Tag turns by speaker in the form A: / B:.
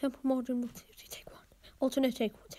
A: Simple modern multi take one. Alternate take one.